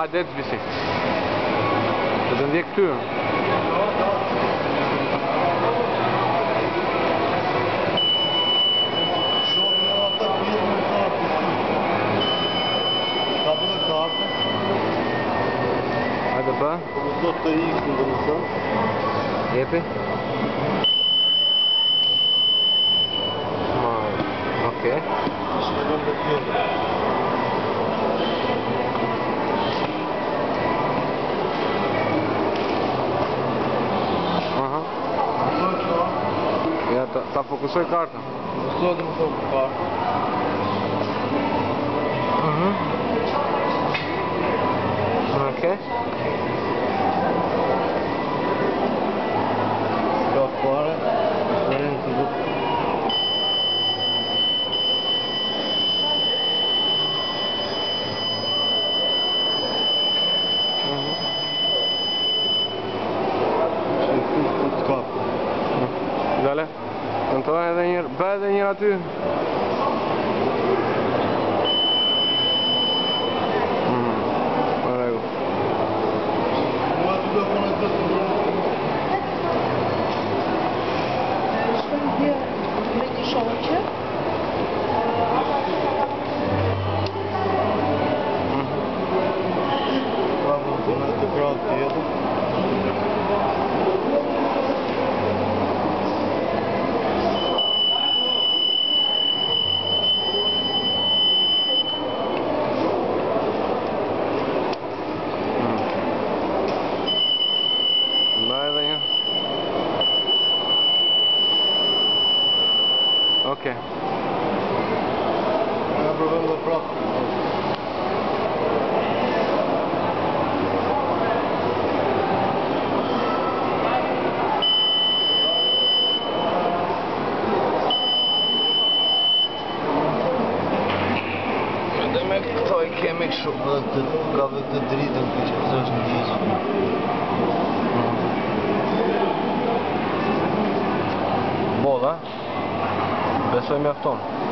Padec bicicletas. Mas onde é que tu? Hadi pa. Uzakta iyi kullanırsan. Yepi. Está focussou e corta? Focussou, não é foi corta. Uhum. Ok. Estou fora. Dale. Në edhe e dhe njërë, bëhe dhe njërë aty? Më regu. Nuk do të përnet të vratë? Shkën dhe dhe me të shoqë të përnet për atë Ok A vrëbem dhe prap Këtë dë me shumë dhe ka vetë të dritëm këtë që përzashtë në djezu Bola Sayın Erdoğan.